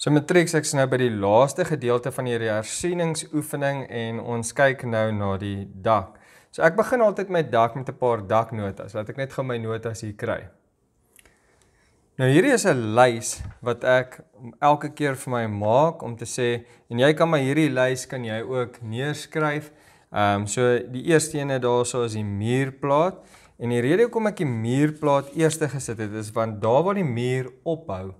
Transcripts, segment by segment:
So matrieks ek's nou by die laaste gedeelte van hierdie hersieningsoefening en ons kyk nou na die dak. So ek begin altyd met dak met 'n paar daknotas. Laat ek net gou my notas hier kry. Nou hierdie is 'n lys wat ek elke keer vir my maak om te sê en jy kan maar hierdie lys kan jy ook neerskryf. Ehm um, so die eerste ene daarso is die muurplaat en die rede hoekom ek die muurplaat eerste gesit het is want daar waar die muur ophou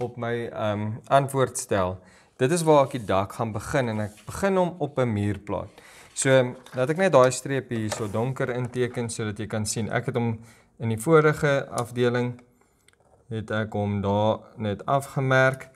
op my um antwoordstel. Dit is waar ek die dak gaan begin en ek begin hom op 'n muurplaat. So, laat ek net daai streep hier so donker inteken sodat jy kan sien. Ek het hom in die vorige afdeling het ek hom daar net afgemerk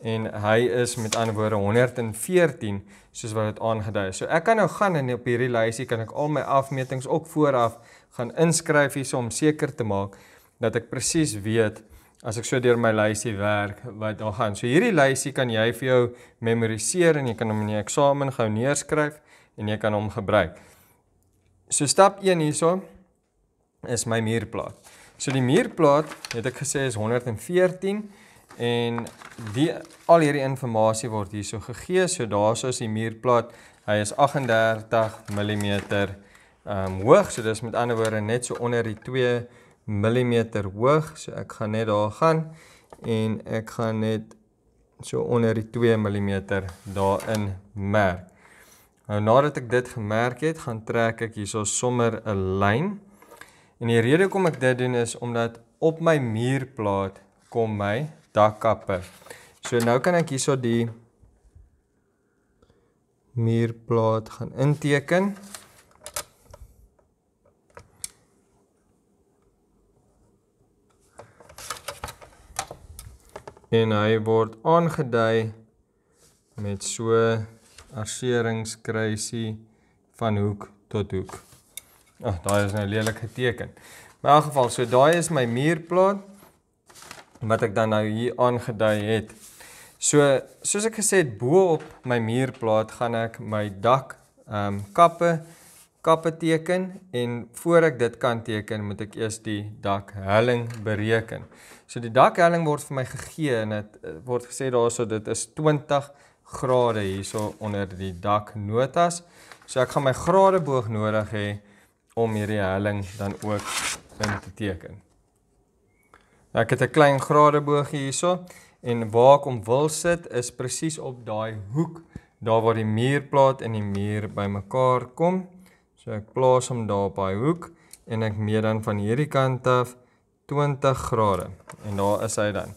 en hy is met ander woorde 114 soos wat dit aangedui is. So ek kan nou gaan en op hierdie lysie kan ek al my afmetings ook vooraf gaan inskryf hierso om seker te maak dat ek presies weet as ek so deur my lysie werk wat daar gaan. So hierdie lysie kan jy vir jou memoriseer en jy kan hom in die eksamen gou neerskryf en jy kan hom gebruik. So stap 1 hierso is my muurplaat. So die muurplaat het ek gesê is 114 en die al hierdie inligting word hierso gegee. So daarso is die muurplaat. Hy is 38 mm ehm um, hoog. So dis met ander woorde net so onder die 2 millimeter hoog. So ek gaan net daar gaan en ek gaan net so onder die 2 millimeter daarin merk. Nou nadat ek dit gemerk het, gaan trek ek hierso sommer 'n lyn. En die rede hoekom ek dit doen is omdat op my muurplaat kom my dakkappe. So nou kan ek hierso die muurplaat gaan inteken. En hy word aangedui met so arseringskruisie van hoek tot hoek. Ag, oh, daai is nou lelik geteken. In elk geval, so daai is my muurplaat wat ek dan nou hier aangedui het. So, soos ek gesê het, bo op my muurplaat gaan ek my dak ehm um, kappe kappe teken en voor ek dit kan teken, moet ek eers die dakhelling bereken. So die dakhelling word vir my gegee en dit eh, word gesê daarso dit is 20 grade hierso onder die daknotas. So ek gaan my gradeboog nodig hê om hierdie helling dan ook in te teken. Nou ek het 'n klein gradeboog hierso en waar ek hom wil sit is presies op daai hoek daar waar die muurplaat en die muur bymekaar kom. So ek plaas hom daar op daai hoek en ek meet dan van hierdie kant af 20 grade en daar is hy dan.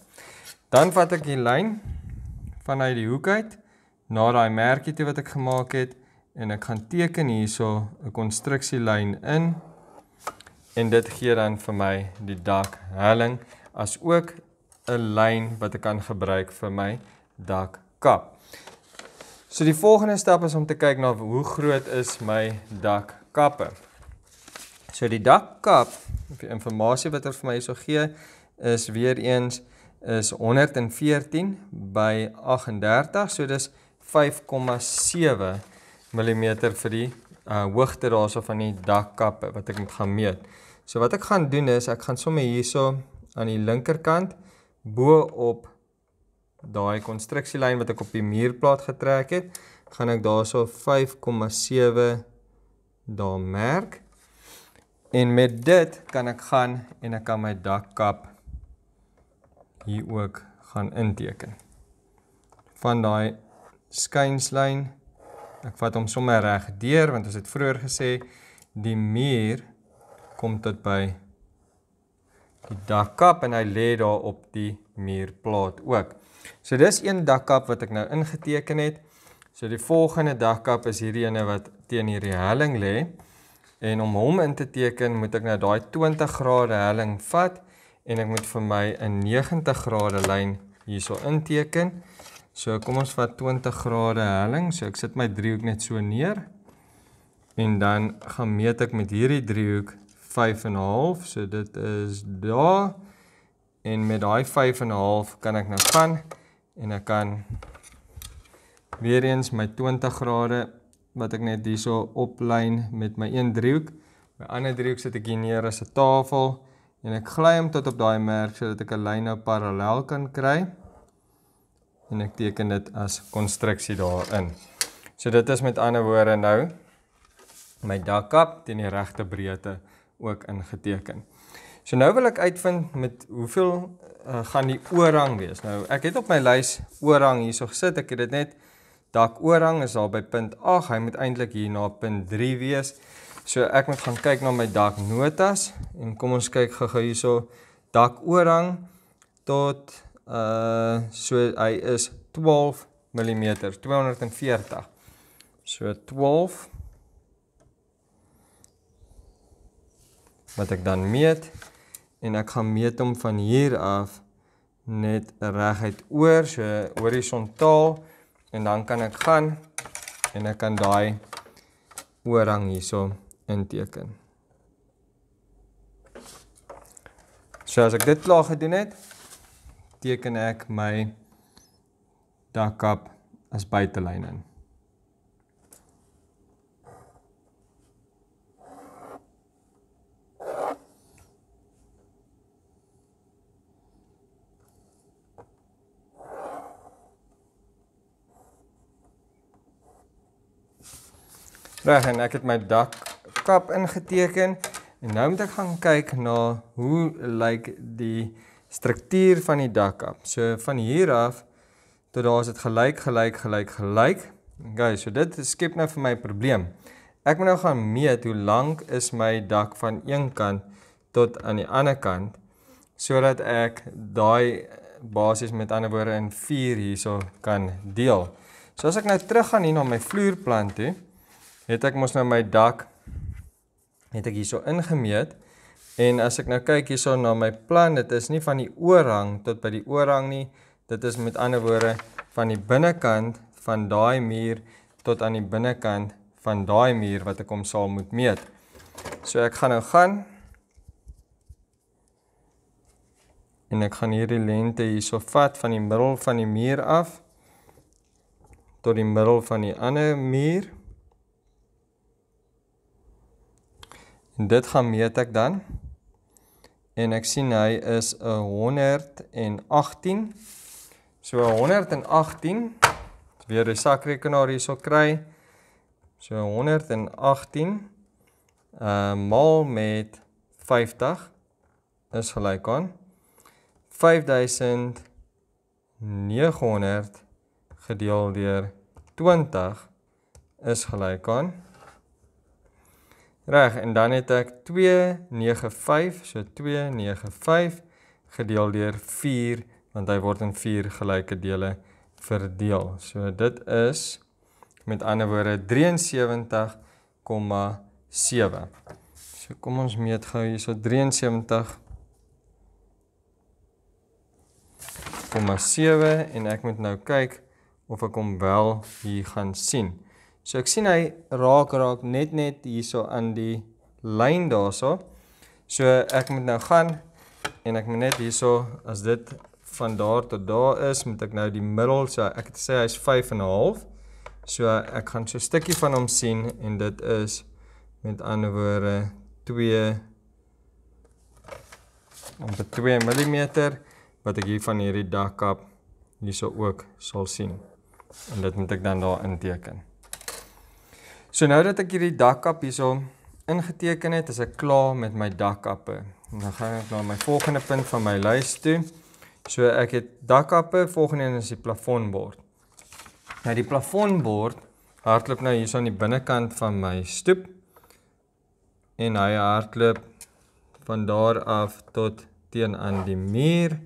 Dan vat ek die lyn vanuit die hoek uit na daai merkie toe wat ek gemaak het en ek gaan teken hierso 'n konstruksielyn in en dit gee dan vir my die dak helling as ook 'n lyn wat ek kan gebruik vir my dakkap. So die volgende stap is om te kyk na hoe groot is my dak kappe. So die dakkap, die inligting wat hulle vir my hierso gee is weer eens is 114 by 38, so dis 5,7 mm vir die uh hoogte daarso van die dakkappe wat ek moet gaan meet. So wat ek gaan doen is ek gaan sommer hierso aan die linkerkant bo op daai konstruksielyn wat ek op die muurplaat getrek het, gaan ek daarso 5,7 daar merk. En met dit kan ek gaan en ek kan my dakkap hier ook gaan inteken. Van daai skynslyn ek vat hom sommer reg deur want ons het vroeër gesê die muur kom tot by die dakkap en hy lê daar op die muurplaat ook. So dis een dakkap wat ek nou ingeteken het. So die volgende dakkap is hierdie ene wat teen hierdie helling lê. En om hom in te teken, moet ek nou daai 20 grade helling vat en ek moet vir my 'n 90 grade lyn hierso inteken. So kom ons vat 20 grade helling. So ek sit my driehoek net so neer. En dan gaan meet ek met hierdie driehoek 5 en 'n half. So dit is daar. En met daai 5 en 'n half kan ek nou gaan en ek kan weer eens my 20 grade wat ek net hierso oplyn met my een driehoek. My ander driehoek sit ek hier neer as 'n tafel en ek gly hom tot op daai merk sodat ek 'n lyn nou parallel kan kry. en ek teken dit as konstruksie daarin. So dit is met ander woorde nou my dakkap teen die regte breedte ook ingeteken. So nou wil ek uitvind met hoeveel uh, gaan die oorhang wees. Nou ek het op my lys oorhang hierso gesit. Ek het dit net dak oorhang is daar by punt 8. Hy moet eintlik hier na punt 3 wees. So ek moet gaan kyk na my dak notas en kom ons kyk gou-gou hierso dak oorhang tot uh so hy is 12 mm 240. So 12 wat ek dan meet en ek gaan meet hom van hier af net reguit oor so horisontaal en dan kan ek gaan en ek kan daai oorhang hierso inteken. So as ek dit klaar gedoen het, teken ek my dakkap as buitelyn in. Reg en ek het my dakkap ingeteken en nou moet ek gaan kyk na hoe lyk die struktuur van die dakkap. So van hier af tot daar is dit gelyk gelyk gelyk gelyk. Okay, so dit skep nou vir my 'n probleem. Ek moet nou gaan meet hoe lank is my dak van een kant tot aan die ander kant sodat ek daai basies met ander woorde in 4 hierso kan deel. So as ek nou terug gaan hier na my vloerplan toe, het ek mos nou my dak het ek hierso ingemeet en as ek nou kyk hierso na my plan, dit is nie van die oorhang tot by die oorhang nie. Dit is met ander woorde van die binnekant van daai muur tot aan die binnekant van daai muur wat ek hom sal moet meet. So ek gaan nou gaan en ek gaan hierdie lengte hierso vat van die middel van die muur af tot die middel van die ander muur. Dit gaan meet ek dan. En ek sien hy is 'n 118. So 118 weer die sakrekenaar hierso kry. So 118 uh mal met 50 is gelyk aan 5900 gedeel deur 20 is gelyk aan Reg, en dan het ek 295, so 295 gedeel deur 4 want hy word in 4 gelyke dele verdeel. So dit is met ander woorde 73,7. So kom ons meet gou hierso 73,7 en ek moet nou kyk of ek hom wel hier gaan sien. So ek sien hy raak raak net net hierso aan die lyn daarso. So ek moet nou gaan en ek moet net hierso as dit van daar tot daar is, moet ek nou die middel so ek het sê hy's 5 en 'n half. So ek gaan so 'n stukkie van hom sien en dit is met ander woorde 2 om te 2 mm wat ek hier van hierdie dakkap hierso ook sal sien. En dit moet ek dan daar inteken. So nou dat ek hierdie dakkap hierso ingeteken het, is ek klaar met my dakkappe. Dan gaan ek na my volgende punt van my lys toe. So ek het dakkappe, volgende een is die plafonbord. Nou die plafonbord hardloop nou hierso aan die binnekant van my stoep en hy hardloop van daar af tot teen aan die muur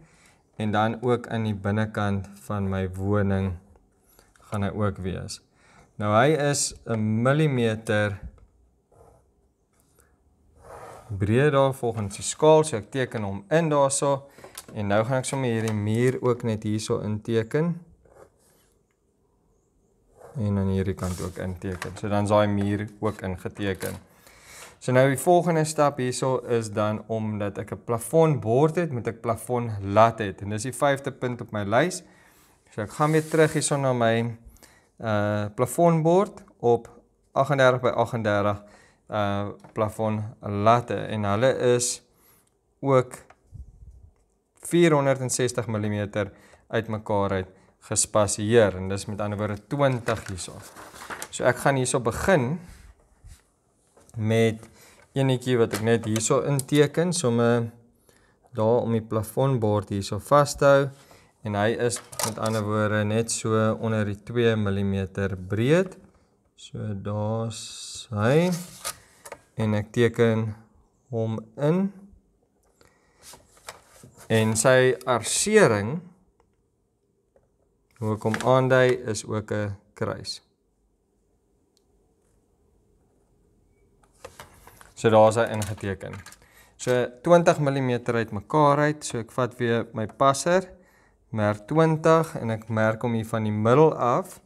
en dan ook aan die binnekant van my woning gaan hy ook wees. Nou hy is 'n millimeter breed daar volgens die skaal, so ek teken hom in daarso en nou gaan ek sommer hierdie muur ook net hierso inteken. En aan hierdie kant ook inteken. So dan is daai muur ook ingeteken. So nou die volgende stap hierso is dan omdat ek 'n plafonbord het, moet ek plafon lat hê en dis die 5de punt op my lys. So ek gaan weer terug hierso na my uh plafonbord op 38 by 38 uh plafon latte. En hulle is ook 460 mm uitmekaar uit gespasieer. En dis met ander woorde 20 hierso. So ek gaan hierso begin met enetjie wat ek net hierso inteken, somme daar om die plafonbord hierso vas te hou en hy is met ander woorde net so onder die 2 mm breed. So daar's hy en ek teken hom in. En sy arsering hoe ek hom aandui is ook 'n kruis. So daar's hy ingeteken. So 20 mm uitmekaar uit, so ek vat weer my passer, merk 20 en ek merk hom hier van die middel af.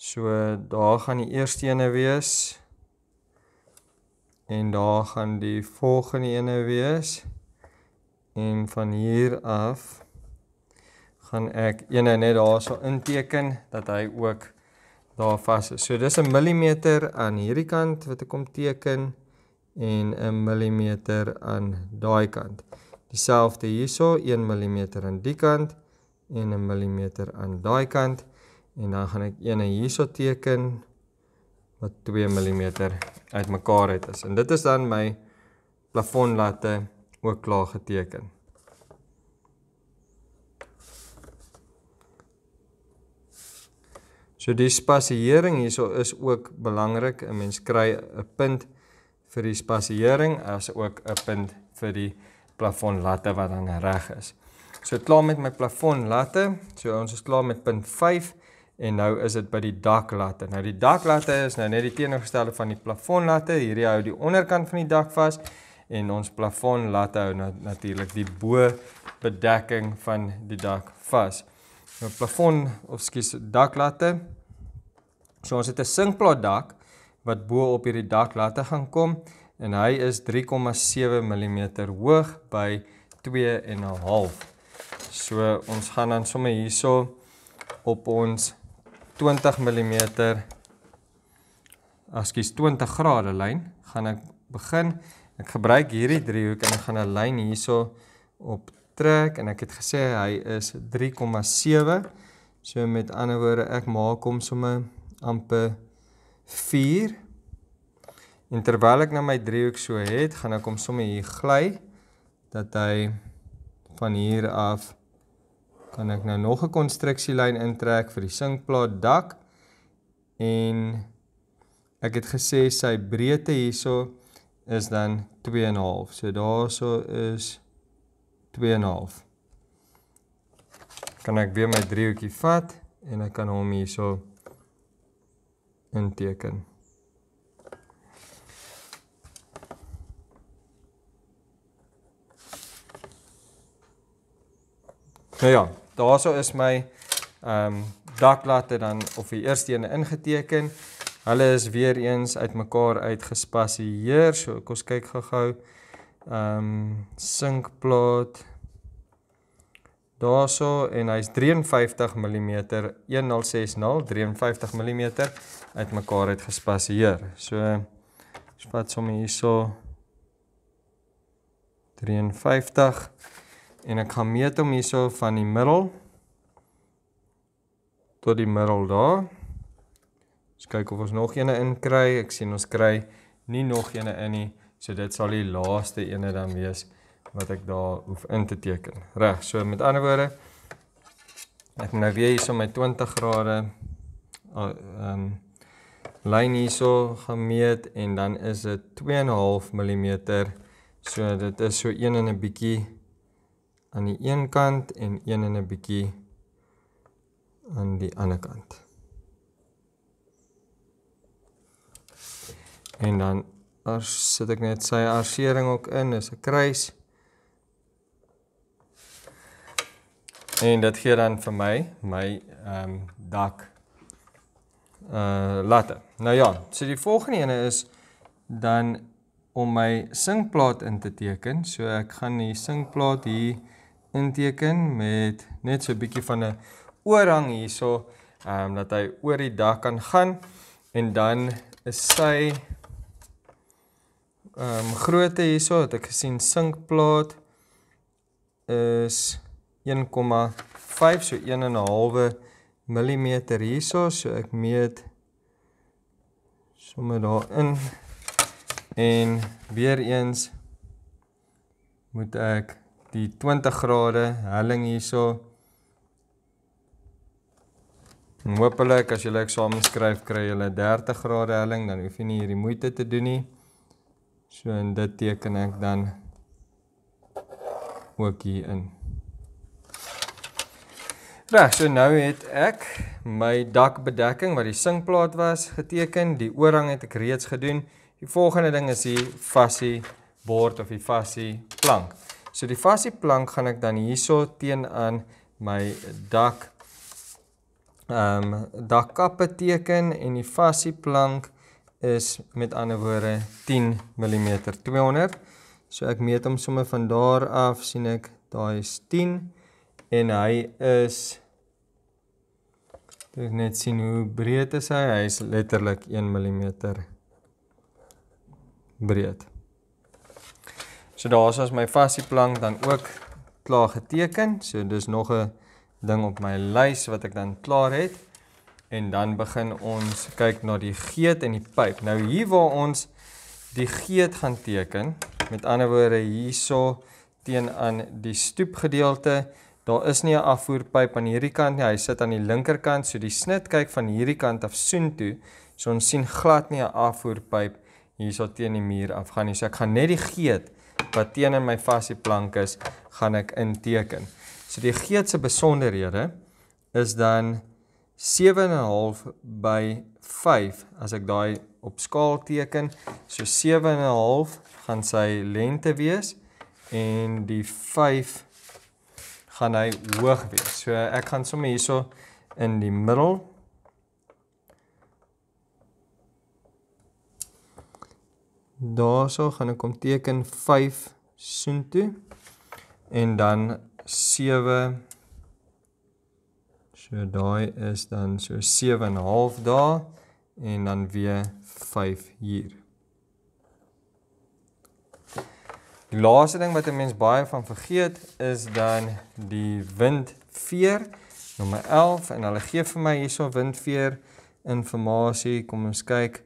So daar gaan die eerste ene wees. En daar gaan die volgende ene wees. En van hier af gaan ek ene net daarso inteken dat hy ook daar vas is. So dis 'n millimeter aan hierdie kant wat ek kom teken en 'n millimeter aan daai kant. Dieselfde hierso, 1 mm aan die kant en 'n millimeter aan daai kant en dan gaan ek ene hierso teken wat 2 mm uitmekaar uit is. En dit is dan my plafonlatte ook klaar geteken. So die spasiering hierso is ook belangrik. 'n Mens kry 'n punt vir die spasiering as ook 'n punt vir die plafonlatte wat dan reg is. So klaar met my plafonlatte. So ons is klaar met punt 5 en nou is dit by die daklatte. Nou die daklatte is nou net die teenoorgestelde van die plafonlatte. Hierdie hou die onderkant van die dak vas en ons plafonlatte hou natuurlik die bo bedekking van die dak vas. Nou plafon of skus daklatte. So ons het 'n sinkplaat dak wat bo op hierdie daklatte gaan kom en hy is 3,7 mm hoog by 2 en 'n half. So ons gaan dan sommer hierso op ons 20 mm Askies 20 grade lyn gaan ek begin. Ek gebruik hierdie driehoek en ek gaan 'n lyn hierso op trek en ek het gesê hy is 3,7. So met ander woorde, ek maak hom sommer amper 4. En terwyl ek nou my driehoek so het, gaan ek hom sommer hier gly dat hy van hier af kan ek nou nog 'n konstruksielyn intrek vir die sinkplaat dak en ek het gesê sy breedte hierso is dan 2.5. So daarso is 2.5. Kan ek weer my driehoekie vat en ek kan hom hierso inteken. Nou ja, daarso is my ehm um, daklatte dan of die eerste een ingeteken. Hulle is weer eens uitmekaar uitgespasieer. So kom ons kyk gou-gou. Ehm um, sinkplaat daarso en hy's 53 mm 1060 53 mm uitmekaar uit gespasieer. So ons vat sommer hierso 53 en ek gaan meet hom hierso van die middel tot die middel daar. Ons kyk of ons nog eene in kry. Ek sien ons kry nie nog eene in nie. So dit sal die laaste ene dan wees wat ek daar hoef in te teken. Reg. So met ander woorde ek nou weer hierso my 20 grade ehm um, lyn hierso gemeet en dan is dit 2.5 mm. So dit is so een en 'n bietjie aan die een kant en een en 'n bietjie aan die ander kant. En dan as sit ek net sy arsering ook in, is 'n kruis. En dit gee dan vir my my ehm um, dak uh latte. Nou ja, so die volgende ene is dan om my sinkplaat in te teken. So ek gaan die sinkplaat hier inteken met net so 'n bietjie van 'n oorhang hierso, ehm um, dat hy oor die dak kan gaan en dan is sy ehm um, grootte hierso het ek gesien sinkplaat is 1,5 5, so 1 en 'n halwe millimeter hierso, so ek meet sommer daarin en weer eens moet ek die 20 grade helling hierso En hopelik as julle eksamen skryf kry julle 30 grade helling, dan hoef jy nie hierdie moeite te doen nie. So en dit teken ek dan ook hier in. Reg, so nou het ek my dakbedekking wat die singplaat was geteken, die oorhang het ek reeds gedoen. Die volgende ding is die fassie bord of die fassie plank. So die fassie plank gaan ek dan hierso teenoor my dak ehm um, dakkappe teken en die fassie plank is met ander woorde 10 mm 200. So ek meet hom sommer van daar af sien ek daai is 10 en hy is ek net sien hoe breed is hy hy is letterlik 1 mm breed so daar's as my fasieplank dan ook klaar geteken so dis nog 'n ding op my lys wat ek dan klaar het en dan begin ons kyk na die geet en die pyp nou hier waar ons die geet gaan teken met ander woorde hierso teenoor die stoepgedeelte. Daar is nie 'n afvoerpyp aan hierdie kant nie. Hy sit aan die linkerkant, so die snit kyk van hierdie kant af soontoe. So ons sien glad nie 'n afvoerpyp hierso teen die muur af gaan nie. So ek gaan net die geet wat teen in my fasieplank is, gaan ek inteken. So die geet se besonderhede is dan 7.5 by 5 as ek daai op skaal teken. So 7.5 gaan sy lengte wees en die 5 gaan hy hoog wees. So ek gaan sommer hierso in die middel Daarso gaan ek kom teken 5 soontoe en dan 7 So daai is dan so 7 en 'n half dae en dan weer 5 hier. Die laaste ding wat 'n mens baie van vergeet is dan die windveer nommer 11 en hulle gee vir my hierso windveer inligting. Kom ons kyk.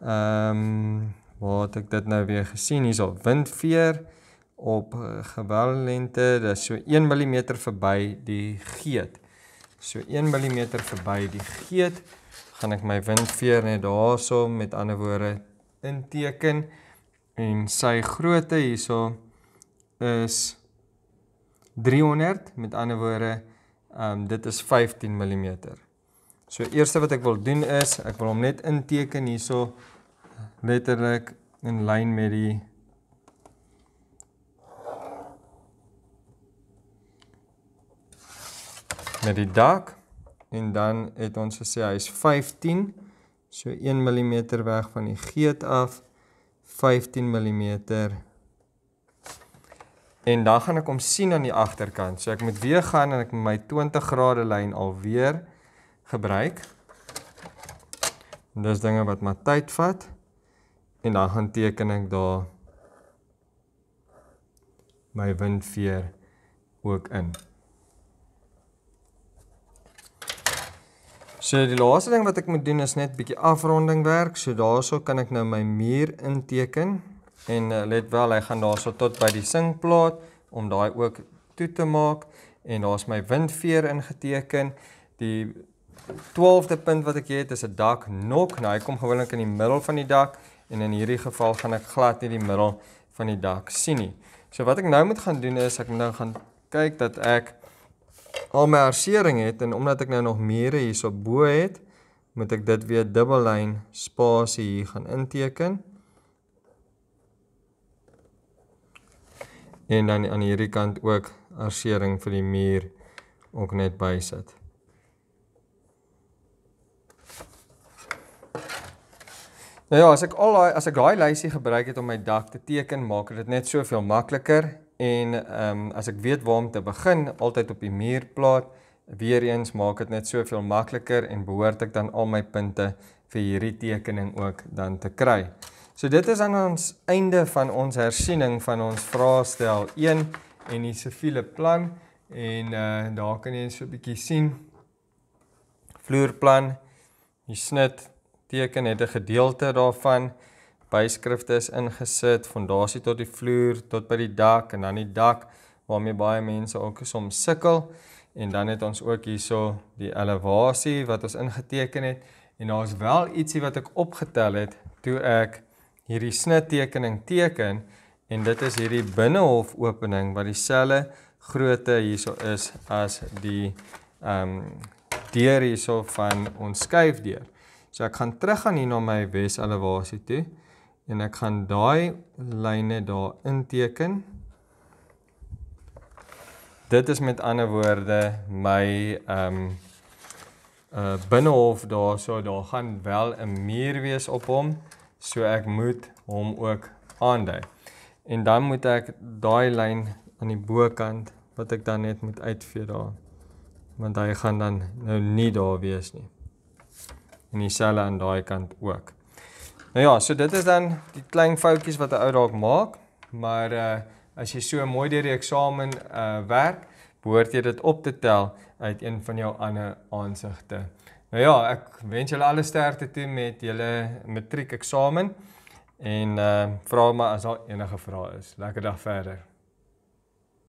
Ehm um, waar het ek dit nou weer gesien? Hierso windveer op gewellengte, dit is so 1 mm verby die geet. So 1 mm verby die geet gaan ek my windveer net daarso met ander woorde inteken en sy grootte hierso is 300 met ander woorde um, dit is 15 mm. So eerste wat ek wil doen is ek wil hom net inteken hierso letterlik in lyn met die met die dak en dan het ons gesê hy is 15 so 1 mm weg van die geet af 15 mm. En dan gaan ek hom sien aan die agterkant. So ek moet weer gaan en ek my 20 grade lyn alweer gebruik. En dis dinge wat maar tyd vat. En dan gaan teken ek daar my windveer ook in. So die laaste ding wat ek moet doen is net bietjie afronding werk. So daaroor kan ek nou my muur inteken en uh, let wel hy gaan daarso tot by die singplaat om daai ook toe te maak en daar's my windveer ingeteken. Die 12de punt wat ek het is 'n dak nok. Nou hy kom gewoonlik in die middel van die dak en in hierdie geval gaan ek glad nie die middel van die dak sien nie. So wat ek nou moet gaan doen is ek moet nou gaan kyk dat ek al my arsering het en omdat ek nou nog mure hierso bo het, moet ek dit weer dubbellyn spasie hier gaan inteken. En dan aan hierdie kant ook arsering vir die muur ook net bysit. Nou ja, as ek al daai as ek daai lysie gebruik het om my dak te teken, maak dit net soveel makliker en ehm um, as ek weet waar om te begin, altyd op die muurplaat, weer eens maak dit net soveel makliker en behoort ek dan al my punte vir hierdie tekening ook dan te kry. So dit is aan ons einde van ons hersiening van ons vraestel 1 en die siviele plan En uh daar kan jy so 'n bietjie sien vloerplan, die snit teken het 'n gedeelte daarvan. Byskrifte is ingesit, fondasie tot die vloer tot by die dak en dan die dak waarmee baie mense ook soms sukkel. En dan het ons ook hierso die elevasie wat ons ingeteken het en daar's wel ietsie wat ek opgetel het toe ek hierdie snittekening teken en dit is hierdie binnehof opening wat dieselfde grootte hierso is as die ehm um, deur hierso van ons skuifdeur. So ek gaan terug aan hier na my wes elevasie toe en ek gaan daai lyne daar inteken. Dit is met ander woorde my ehm um, uh binnehof daar so daar gaan wel 'n muur wees op hom so ek moet hom ook aandui. En dan moet ek daai lyn aan die bokant wat ek dan net moet uitvee daar. Want hy gaan dan nou nie daar wees nie. En dieselfde aan daai kant ook. Nou ja, so dit is dan die klein foutjies wat 'n ou dalk maak, maar uh as jy so mooi deur die eksamen uh werk, behoort jy dit op te tel uit een van jou ander aansigte. Nou ja, ek wens julle alle sterkte toe met julle matriek eksamen en uh vra maar as daar enige vrae is. Lekker dag verder.